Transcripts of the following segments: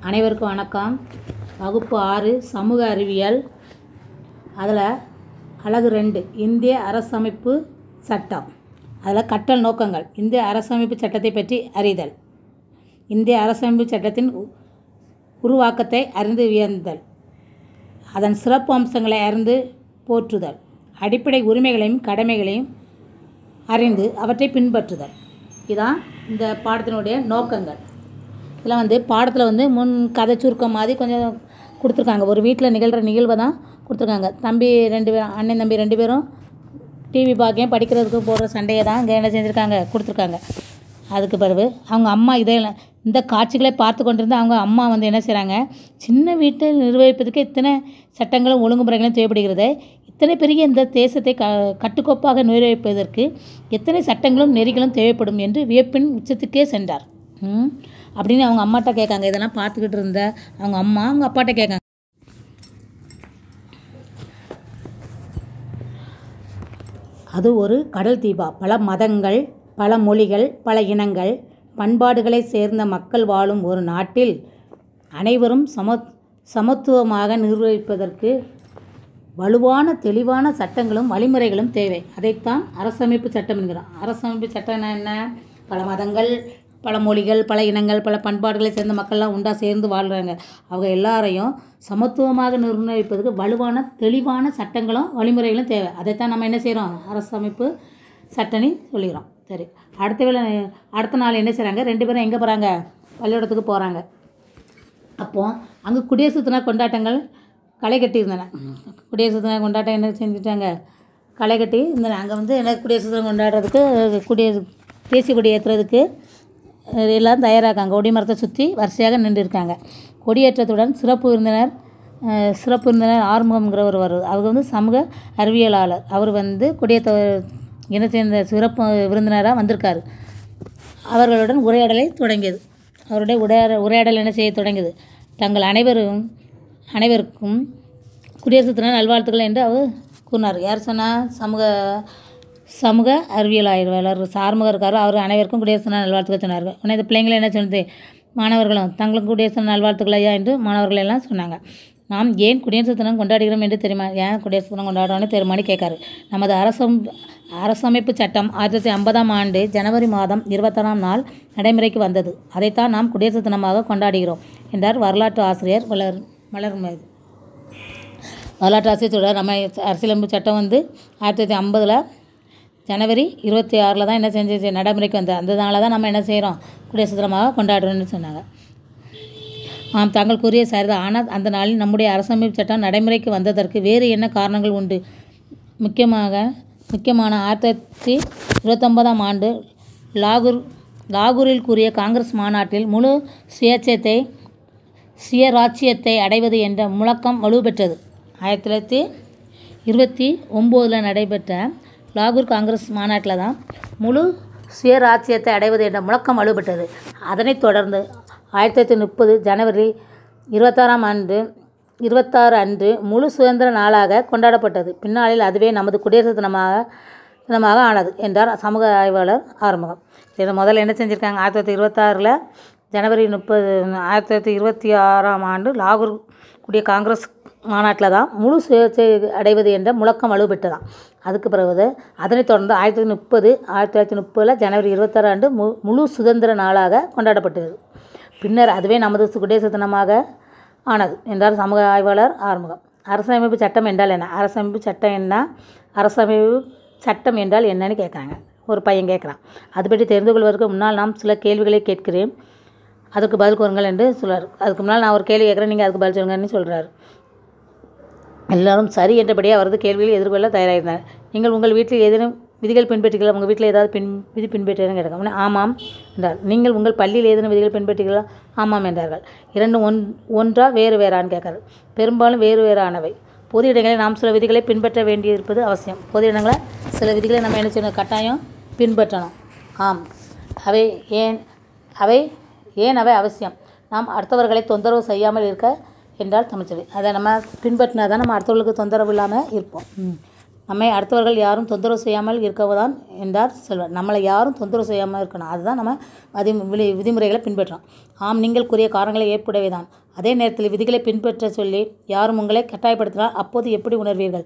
அனைவருக்கும் வணக்கம். வகுப்பு ஆறு சமூக அறிவியல். அதில் அழகு ரெண்டு இந்திய அரசமைப்பு சட்டம். அதில் கட்டல் நோக்கங்கள் இந்திய அரசமைப்பு சட்டத்தை பற்றி அறிதல். இந்திய அரசமைப்பு சட்டத்தின் உ- உருவாக்கத்தை அறிந்து வியந்தல். அதன் சிறப்பு அம்சங்களை அறிந்து போற்றுதல். அடிப்படை உரிமைகளையும் கடமைகளையும் அறிந்து அவற்றை பின்பற்றுதல். இதான் இந்த பாடத்தினுடைய நோக்கங்கள். இதெல்லாம் வந்து பாடத்தில் வந்து முன் கதை சுருக்கம் மாதிரி கொஞ்சம் கொடுத்துருக்காங்க. ஒரு வீட்டில் நிகழ்கிற நிகழ்வை தான் கொடுத்துருக்காங்க. தம்பி ரெண்டு பேரும் அண்ணன் தம்பி ரெண்டு பேரும் டிவி பார்க்கையும் படிக்கிறதுக்கு போடுற சண்டையை தான் இங்கே என்ன செஞ்சுருக்காங்க? கொடுத்துருக்காங்க. அதுக்கு பிறகு அவங்க அம்மா இதே இந்த காட்சிகளை பார்த்து கொண்டிருந்த அவங்க அம்மா வந்து என்ன செய்கிறாங்க சின்ன வீட்டை நிர்வகிப்பதற்கு இத்தனை சட்டங்களும் ஒழுங்குமுறைகளும் தேவைப்படுகிறது. இத்தனை பெரிய இந்த தேசத்தை க கட்டுக்கோப்பாக நிர்வகிப்பதற்கு எத்தனை சட்டங்களும் நெறிகளும் தேவைப்படும் என்று வியப்பின் உச்சத்துக்கே சென்றார். ம். அப்படின்னு அவங்க அம்மாட்ட கேட்காங்க. இதெல்லாம் பார்த்துக்கிட்டு இருந்த அவங்க அம்மா அவங்க அப்பாட்ட கேட்காங்க. அது ஒரு கடல் தீபா. பல மதங்கள் பல மொழிகள் பல இனங்கள் பண்பாடுகளை சேர்ந்த மக்கள் வாழும் ஒரு நாட்டில் அனைவரும் சம சமத்துவமாக நிர்வகிப்பதற்கு வலுவான தெளிவான சட்டங்களும் வழிமுறைகளும் தேவை. அதைத்தான் அரசமைப்பு சட்டம் என்கிறோம் அரசமைப்பு சட்டம் என்ன? பல மதங்கள் பல மொழிகள் பல இனங்கள் பல பண்பாடுகளை சேர்ந்த மக்கள்லாம் உண்டா சேர்ந்து வாழ்கிறாங்க அவங்க எல்லாரையும் சமத்துவமாக நிர்ணயிப்பதற்கு வலுவான தெளிவான சட்டங்களும் வழிமுறைகளும் தேவை. அதைத்தான் நம்ம என்ன செய்கிறோம் அரசமைப்பு சட்டனி சொல்லிடுறோம் சரி. அடுத்த வேளை அடுத்த நாள் என்ன செய்கிறாங்க ரெண்டு பேரும் எங்கே போகிறாங்க பள்ளிக்கூடத்துக்கு போகிறாங்க அப்போது அங்கே குடியரசு தின கொண்டாட்டங்கள் களை கட்டியிருந்தன. குடியரசு தின கொண்டாட்டம் என்ன செஞ்சுட்டாங்க? களை கட்டி இருந்தன. அங்கே வந்து என்ன குடியரசு தினம் கொண்டாடுறதுக்கு குடியரசு தேசிய கொடி ஏற்றுறதுக்கு எல்லாம் தயாராகாங்க கொடி மரத்தை சுற்றி வரிசையாக நின்றுருக்காங்க. கொடியேற்றத்துடன் சிறப்பு விருந்தினர் சிறப்பு விருந்தினர் ஆறுமுகம்ங்கிறவர் வருவார். அவர் வந்து சமூக அறிவியலாளர். அவர் வந்து கொடியேற்ற இன சேர்ந்த சிறப்பு விருந்தினராக வந்திருக்கார். அவர்களுடன் உரையாடலை தொடங்கியது. அவருடைய உரையாட உரையாடல் என்ன செய்ய தொடங்கியது? தங்கள் அனைவரும் அனைவருக்கும் குடியரசு தின நல்வாழ்த்துக்கள் என்று அவர் கூறினார். யார் சொன்னால் சமூக சமூக அறிவியல் ஆய்வாளர் சார்முக இருக்கார். அவர் அனைவருக்கும் குடியரசு தின நல்வாழ்த்துக்கள் சொன்னார்கள். உடனே இந்த பிள்ளைங்களை என்ன சொன்னது மாணவர்களும் தங்களுக்கு குடியரசு தின நல்வாழ்த்துக்கள் ஐயா என்று மாணவர்கள் எல்லாம் சொன்னாங்க. நாம் ஏன் குடியரசு தினம் கொண்டாடுகிறோம் என்று தெரியுமா? ஏன் குடியரசு தினம் கொண்டாடுறோம்னு தெரியுமான்னு கேட்காரு. நமது அரசம் அரசமைப்பு சட்டம் ஆயிரத்தி தொள்ளாயிரத்தி ஐம்பதாம் ஆண்டு ஜனவரி மாதம் இருபத்தாறாம் நாள் நடைமுறைக்கு வந்தது. அதைத்தான் நாம் குடியரசு தினமாக கொண்டாடுகிறோம் என்றார் வரலாற்று ஆசிரியர் வளர் வளர்மது. வரலாற்று ஆசிரியர் சொல்கிறார் நம்ம அரசியலமைப்பு சட்டம் வந்து ஆயிரத்தி தொள்ளாயிரத்தி ஐம்பதில் ஜனவரி இருபத்தி ஆறில் தான் என்ன செஞ்சு நடைமுறைக்கு வந்தது அந்த நாளில் தான் நம்ம என்ன செய்கிறோம் குடியரசு தினமாக கொண்டாடுறோம்னு சொன்னாங்க. ஆம் தாங்கள் கூறிய சரிதான். ஆனால் அந்த நாளில் நம்முடைய அரசமைப்பு சட்டம் நடைமுறைக்கு வந்ததற்கு வேறு என்ன காரணங்கள் உண்டு? முக்கியமாக முக்கியமான ஆயிரத்தி தொள்ளாயிரத்தி இருபத்தொன்பதாம் ஆண்டு லாகூர் லாகூரில் கூறிய காங்கிரஸ் மாநாட்டில் முழு சுயேட்சத்தை சுயராட்சியத்தை அடைவது என்ற முழக்கம் வலுப்பெற்றது ஆயிரத்தி தொள்ளாயிரத்தி இருபத்தி ஒம்போதில் நடைபெற்ற லாகூர் காங்கிரஸ் மாநாட்டில் தான் முழு சுயராட்சியத்தை அடைவது என்ற முழக்கம் வலுப்பட்டது அதனைத் தொடர்ந்து ஆயிரத்தி தொள்ளாயிரத்தி முப்பது ஜனவரி இருபத்தாறாம் ஆண்டு இருபத்தாறு அன்று முழு சுதந்திர நாளாக கொண்டாடப்பட்டது. பின்னாளில் அதுவே நமது குடியரசு தினமாக தினமாக ஆனது என்றார் சமூக ஆய்வாளர் ஆறுமுகம். இதை முதல்ல என்ன செஞ்சுருக்காங்க? ஆயிரத்தி தொள்ளாயிரத்தி இருபத்தாறில் ஜனவரி முப்பது ஆயிரத்தி தொள்ளாயிரத்தி இருபத்தி ஆறாம் ஆண்டு லாகூர் கூடிய காங்கிரஸ் மாநாட்டில் தான் முழு சுயேட்சை அடைவது என்ற முழக்கம் வலுப்பெற்றதாம். அதுக்கு பிறகு அதனைத் தொடர்ந்து ஆயிரத்தி தொள்ளாயிரத்தி முப்பது ஆயிரத்தி தொள்ளாயிரத்தி முப்பதில் ஜனவரி இருபத்தாறு ஆண்டு மு முழு சுதந்திர நாளாக கொண்டாடப்பட்டது. பின்னர் அதுவே நமது குடியரசு தினமாக ஆனது என்றார் சமூக ஆய்வாளர் ஆறுமுகம். அரசமைப்பு சட்டம் என்றால் என்ன? அரசமைப்பு சட்டம் என்ன? அரசமைப்பு சட்டம் என்றால் என்னன்னு கேட்குறாங்க. ஒரு பையன் கேட்குறான். அது பற்றி தெரிந்து கொள்வதற்கு முன்னால் நாம் சில கேள்விகளை கேட்கிறேன். அதுக்கு பதில் கூறுங்கள் என்று சொல்கிறார் அதுக்கு முன்னால் நான் ஒரு கேள்வி கேட்குறேன் நீங்கள் அதுக்கு பதில் சொல்லுங்கன்னு சொல்கிறாரு எல்லாரும் சரி என்றபடியே அவரது கேள்விகளை எதிர்கொள்ள தயாராகினர் நீங்கள் உங்கள் வீட்டில் ஏதேனும் விதிகள் பின்பற்றுகிறீர்கள்? உங்கள் வீட்டில் ஏதாவது பின் விதி பின்பற்றீங்கன்னு கேட்டாங்க ஆமாம் என்றார். நீங்கள் உங்கள் பள்ளியில் ஏதேனும் விதிகள் பின்பற்றுகிறீர்களா? ஆமாம் என்றார்கள். இரண்டும் ஒன் ஒன்றா வேறு வேறான்னு கேட்காரு பெரும்பாலும் வேறு வேறானவை. பொது இடங்களில் நாம் சில விதிகளை பின்பற்ற வேண்டியிருப்பது அவசியம். பொது இடங்களில் சில விதிகளை நம்ம என்ன செய்யணும்? கட்டாயம் பின்பற்றணும். ஆம். அவை ஏன் அவை ஏன் அவை அவசியம்? நாம் அடுத்தவர்களை தொந்தரவு செய்யாமல் இருக்க என்றால் தமிழ்ச்செல்வி அதை நம்ம பின்பற்றினா தான் நம்ம அடுத்தவர்களுக்கு தொந்தரவு இல்லாமல் இருப்போம். நம்மை அடுத்தவர்கள் யாரும் தொந்தரவு செய்யாமல் இருக்கவுதான் என்றார் செல்வர். நம்மளை யாரும் தொந்தரவு செய்யாமல் இருக்கணும். அதுதான் நம்ம அதி விதி விதிமுறைகளை பின்பற்றோம் ஆம் நீங்கள் கூறிய காரணங்களை ஏற்புடையவைதான். அதே நேரத்தில் விதிகளை பின்பற்ற சொல்லி யாரும் உங்களை கட்டாயப்படுத்தினால் அப்போது எப்படி உணர்வீர்கள்?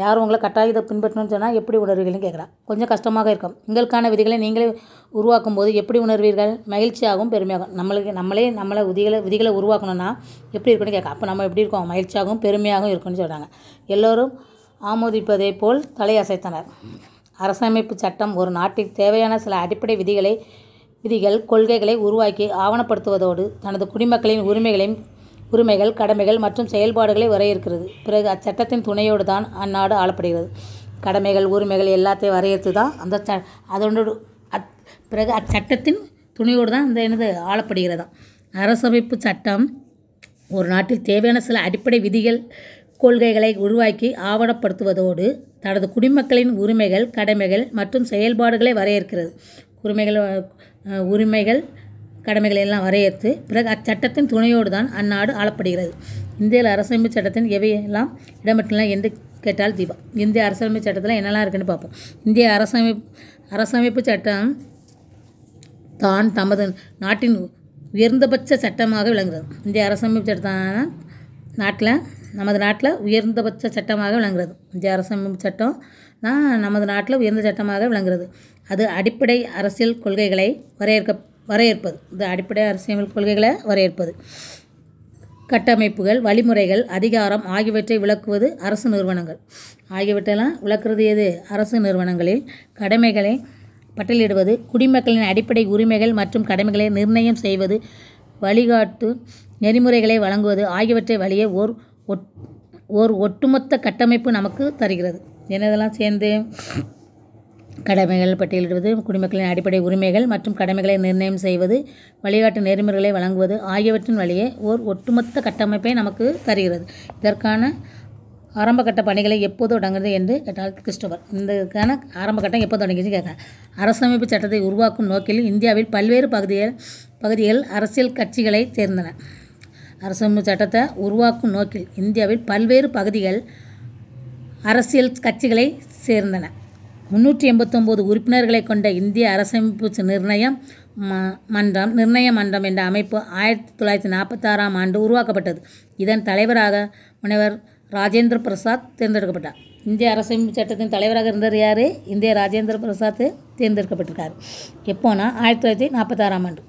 யாரும் உங்களை கட்டாயத்தை பின்பற்றணும்னு சொன்னால் எப்படி உணர்வீர்கள்னு கேட்குறா. கொஞ்சம் கஷ்டமாக இருக்கும். உங்களுக்கான விதிகளை நீங்களே உருவாக்கும் போது எப்படி உணர்வீர்கள்? மகிழ்ச்சியாகவும் பெருமையாகும் நம்மளுக்கு நம்மளே நம்மளை விதிகளை விதிகளை உருவாக்கணும்னா எப்படி இருக்குன்னு கேட்க அப்போ நம்ம எப்படி இருக்கோம்? மகிழ்ச்சியாகவும் பெருமையாகவும் இருக்கும்னு சொல்கிறாங்க எல்லோரும் ஆமோதிப்பதை போல் தலையசைத்தனர். அரசமைப்பு சட்டம் ஒரு நாட்டிற்கு தேவையான சில அடிப்படை விதிகளை விதிகள் கொள்கைகளை உருவாக்கி ஆவணப்படுத்துவதோடு தனது குடிமக்களின் உரிமைகளையும் உரிமைகள் கடமைகள் மற்றும் செயல்பாடுகளை வரையறுக்கிறது. பிறகு அச்சட்டத்தின் துணையோடு தான் அந்நாடு ஆளப்படுகிறது. கடமைகள் உரிமைகள் எல்லாத்தையும் வரையறுத்து தான் அந்த ச அதனோடு அத் பிறகு அச்சட்டத்தின் துணையோடு தான் இந்த எனது ஆளப்படுகிறதாம். அரசமைப்பு சட்டம் ஒரு நாட்டில் தேவையான சில அடிப்படை விதிகள் கொள்கைகளை உருவாக்கி ஆவணப்படுத்துவதோடு தனது குடிமக்களின் உரிமைகள் கடமைகள் மற்றும் செயல்பாடுகளை வரையறுக்கிறது. உரிமைகள் உரிமைகள் கடமைகளை எல்லாம் வரையறுத்து பிறகு அச்சட்டத்தின் துணையோடு தான் அந்நாடு ஆளப்படுகிறது. இந்தியாவில் அரசமைப்பு சட்டத்தின் எவையெல்லாம் இடம்பெற்றன என்று கேட்டால் தீபா. இந்திய அரசமைப்பு சட்டத்தில் என்னெல்லாம் இருக்குன்னு பார்ப்போம். இந்திய அரசமைப்பு அரசமைப்பு சட்டம் தான் தமது நாட்டின் உயர்ந்தபட்ச சட்டமாக விளங்குகிறது. இந்திய அரசமைப்பு சட்டம் நாட்டில் நமது நாட்டில் உயர்ந்தபட்ச சட்டமாக விளங்குகிறது. இந்திய அரசமைப்பு சட்டம் தான் நமது நாட்டில் உயர்ந்த சட்டமாக விளங்குகிறது. அது அடிப்படை அரசியல் கொள்கைகளை வரையறுக்க வரையறுப்பது இந்த அடிப்படை அரசியல் கொள்கைகளை வரையறுப்பது கட்டமைப்புகள் வழிமுறைகள் அதிகாரம் ஆகியவற்றை விளக்குவது அரசு நிறுவனங்கள். ஆகியவற்றெல்லாம் விளக்குறது எது? அரசு நிறுவனங்களில் கடமைகளை பட்டியலிடுவது குடிமக்களின் அடிப்படை உரிமைகள் மற்றும் கடமைகளை நிர்ணயம் செய்வது வழிகாட்டு நெறிமுறைகளை வழங்குவது ஆகியவற்றை வழியே ஓர் ஒட் ஓர் ஒட்டுமொத்த கட்டமைப்பு நமக்கு தருகிறது. என்னதெல்லாம் சேர்ந்து கடமைகள் பட்டியலிடுவது குடிமக்களின் அடிப்படை உரிமைகள் மற்றும் கடமைகளை நிர்ணயம் செய்வது வழிகாட்டு நெறிமுறைகளை வழங்குவது ஆகியவற்றின் வழியே ஓர் ஒட்டுமொத்த கட்டமைப்பை நமக்கு தருகிறது. இதற்கான ஆரம்ப கட்ட பணிகளை எப்போது தொடங்குது என்று கேட்டால் கிறிஸ்டோபர். இதுக்கான ஆரம்ப கட்டம் எப்போது தொடங்கிச்சு கேட்குறேன் அரசமைப்பு சட்டத்தை உருவாக்கும் நோக்கில் இந்தியாவில் பல்வேறு பகுதிகள் பகுதிகள் அரசியல் கட்சிகளை சேர்ந்தன. அரசமைப்பு சட்டத்தை உருவாக்கும் நோக்கில் இந்தியாவில் பல்வேறு பகுதிகள் அரசியல் கட்சிகளை சேர்ந்தன. முன்னூற்றி எண்பத்தொம்போது உறுப்பினர்களை கொண்ட இந்திய அரசமைப்பு நிர்ணயம் ம- மன்றம் நிர்ணய மன்றம் என்ற அமைப்பு ஆயிரத்தி தொள்ளாயிரத்தி நாற்பத்தாறாம் ஆண்டு உருவாக்கப்பட்டது. இதன் தலைவராக முனைவர் ராஜேந்திர பிரசாத் தேர்ந்தெடுக்கப்பட்டார். இந்திய அரசமைப்பு சட்டத்தின் தலைவராக இருந்தார் யார்? இந்திய ராஜேந்திர பிரசாத் தேர்ந்தெடுக்கப்பட்டிருக்கார். எப்போனா ஆயிரத்தி தொள்ளாயிரத்தி நாற்பத்தாறாம் ஆண்டு.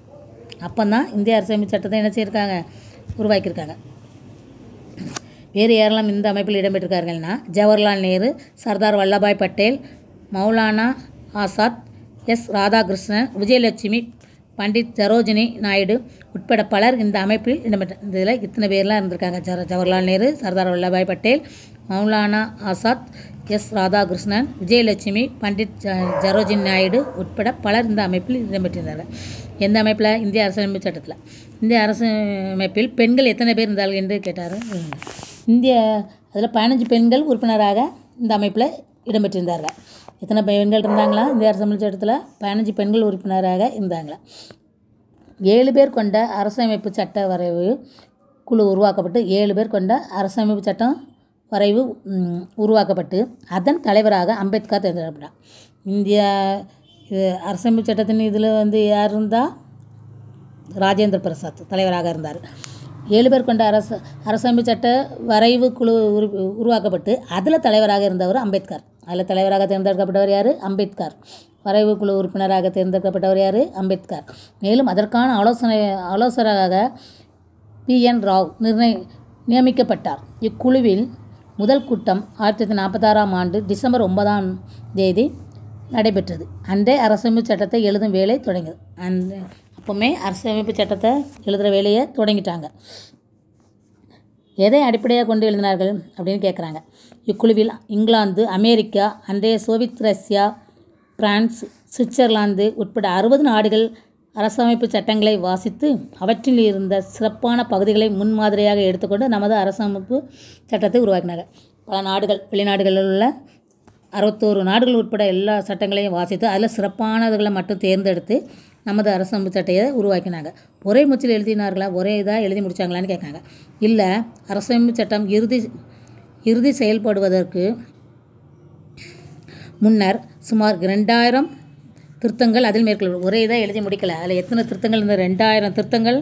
அப்போ தான் இந்திய அரசமைப்பு சட்டத்தை என்ன செய்யிருக்காங்க? உருவாக்கியிருக்காங்க. வேறு யாரெல்லாம் இந்த அமைப்பில் இடம்பெற்றிருக்கார்கள்னா ஜவஹர்லால் நேரு சர்தார் வல்லபாய் பட்டேல் மௌலானா ஆசாத் எஸ். ராதாகிருஷ்ணன் விஜயலட்சுமி பண்டிட் சரோஜினி நாயுடு உட்பட பலர் இந்த அமைப்பில் இடம்பெற்ற இதில் இத்தனை பேர்லாம் இருந்திருக்காங்க. ஜ ஜவஹர்லால் நேரு சர்தார் வல்லபாய் பட்டேல் மௌலானா ஆசாத் எஸ். ராதாகிருஷ்ணன் விஜயலட்சுமி பண்டிட் ஜ ஜரோஜினி நாயுடு உட்பட பலர் இந்த அமைப்பில் இடம்பெற்றிருந்தார்கள். எந்த அமைப்பில்? இந்திய அரசியலமைப்பு சட்டத்தில். இந்திய அரசமைப்பில் பெண்கள் எத்தனை பேர் இருந்தார்கள் என்று கேட்டார்? இந்திய அதில் பதினஞ்சு பெண்கள் உறுப்பினராக இந்த அமைப்பில் இடம்பெற்றிருந்தார்கள். எத்தனை பெண்கள் இருந்தாங்களா? இந்திய அரசமைப்பு சட்டத்தில் பதினஞ்சு பெண்கள் உறுப்பினராக இருந்தாங்களா ஏழு பேர் கொண்ட அரசமைப்பு சட்ட வரைவு குழு உருவாக்கப்பட்டு ஏழு பேர் கொண்ட அரசமைப்பு சட்டம் வரைவு உருவாக்கப்பட்டு அதன் தலைவராக அம்பேத்கர் தேர்ந்தெடுக்கப்பட்டார். இந்தியா இது அரசமைப்பு சட்டத்தின் இதில் வந்து யார் இருந்தால் ராஜேந்திர பிரசாத் தலைவராக இருந்தார். ஏழு பேர் கொண்ட அரசு அரசமைப்பு சட்ட வரைவு குழு உரு உருவாக்கப்பட்டு அதில் தலைவராக இருந்தவர் அம்பேத்கர். அதில் தலைவராக தேர்ந்தெடுக்கப்பட்டவர் யார்? அம்பேத்கர். வரைவு குழு உறுப்பினராக தேர்ந்தெடுக்கப்பட்டவர் யார்? அம்பேத்கர். மேலும் அதற்கான ஆலோசனை ஆலோசகராக பி என் ராவ் நிர்ணய நியமிக்கப்பட்டார். இக்குழுவில் முதல் கூட்டம் ஆயிரத்தி தொள்ளாயிரத்தி நாற்பத்தாறாம் ஆண்டு டிசம்பர் ஒன்பதாம் தேதி நடைபெற்றது. அன்றே அரசமைப்பு சட்டத்தை எழுதும் வேலை தொடங்கியது. அந்த அப்போவுமே அரசமைப்பு சட்டத்தை எழுதுகிற வேலையை தொடங்கிட்டாங்க. எதை அடிப்படையாக கொண்டு எழுதினார்கள் அப்படின்னு கேட்குறாங்க இக்குழுவில் இங்கிலாந்து அமெரிக்கா அன்றைய சோவியத் ரஷ்யா பிரான்ஸ் சுவிட்சர்லாந்து உட்பட அறுபது நாடுகள் அரசமைப்பு சட்டங்களை வாசித்து அவற்றில் இருந்த சிறப்பான பகுதிகளை முன்மாதிரியாக எடுத்துக்கொண்டு நமது அரசமைப்பு சட்டத்தை உருவாக்கினார்கள். பல நாடுகள் வெளிநாடுகளில் உள்ள அறுபத்தோரு நாடுகள் உட்பட எல்லா சட்டங்களையும் வாசித்து அதில் சிறப்பானதுகளை மட்டும் தேர்ந்தெடுத்து நமது அரசமைப்பு சட்டையை உருவாக்கினாங்க. ஒரே மூச்சில் எழுதினார்களா? ஒரே இதாக எழுதி முடித்தாங்களான்னு கேட்காங்க. இல்லை அரசமைப்பு சட்டம் இறுதி இறுதி செயல்படுவதற்கு முன்னர் சுமார் ரெண்டாயிரம் திருத்தங்கள் அதில் மேற்கொள்ள ஒரே இதாக எழுதி முடிக்கல. அதில் எத்தனை திருத்தங்கள் இந்த ரெண்டாயிரம் திருத்தங்கள்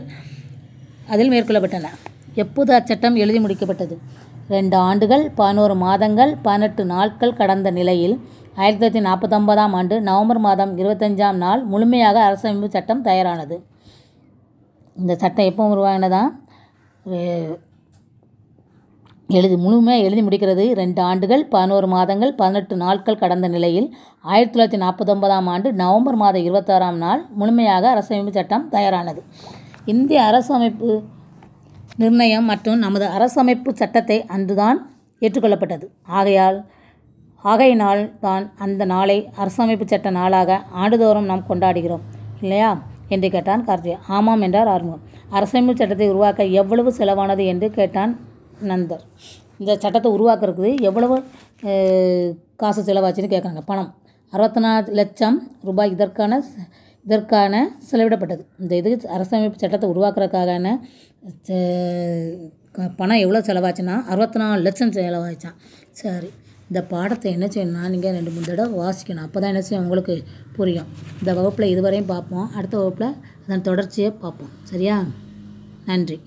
அதில் மேற்கொள்ளப்பட்டன. எப்போது அச்சட்டம் எழுதி முடிக்கப்பட்டது? ரெண்டு ஆண்டுகள் பதினோரு மாதங்கள் பதினெட்டு நாட்கள் கடந்த நிலையில் ஆயிரத்தி தொள்ளாயிரத்தி நாற்பத்தொன்பதாம் ஆண்டு நவம்பர் மாதம் இருபத்தஞ்சாம் நாள் முழுமையாக அரசமைப்பு சட்டம் தயாரானது. இந்த சட்டம் எப்போ உருவானதான் எழுதி முழுமையாக எழுதி முடிக்கிறது ரெண்டு ஆண்டுகள் பதினோரு மாதங்கள் பதினெட்டு நாட்கள் கடந்த நிலையில் ஆயிரத்தி தொள்ளாயிரத்தி நாற்பத்தொன்பதாம் ஆண்டு நவம்பர் மாதம் இருபத்தாறாம் நாள் முழுமையாக அரசமைப்பு சட்டம் தயாரானது. இந்திய அரசமைப்பு நிர்ணயம் மற்றும் நமது அரசமைப்பு சட்டத்தை அன்றுதான் ஏற்றுக்கொள்ளப்பட்டது. ஆகையால் ஆகையினால் தான் அந்த நாளை அரசமைப்பு சட்ட நாளாக ஆண்டுதோறும் நாம் கொண்டாடுகிறோம். இல்லையா? என்று கேட்டான் கார்த்திகா ஆமாம் என்றார் ஆறுமுகம். அரசமைப்பு சட்டத்தை உருவாக்க எவ்வளவு செலவானது என்று கேட்டான் நந்தர். இந்த சட்டத்தை உருவாக்குறதுக்கு எவ்வளவு காசு செலவாச்சுன்னு கேட்குறாங்க. பணம் அறுபத்தி நாலு லட்சம் ரூபாய். இதற்கான இதற்கான செலவிடப்பட்டது. இந்த இது அரசமைப்பு சட்டத்தை உருவாக்குறதுக்கான பணம் எவ்வளோ செலவாச்சுன்னா அறுபத்தி நாலு லட்சம் செலவாச்சான் சரி இந்த பாடத்தை என்ன செய்யணும்னா நீங்கள் ரெண்டு மூணு தடவை வாசிக்கணும். அப்போ தான் என்ன செய்யும் உங்களுக்கு புரியும். இந்த வகுப்பில் இதுவரையும் பார்ப்போம். அடுத்த வகுப்பில் அதன் தொடர்ச்சியை பார்ப்போம். சரியா? நன்றி.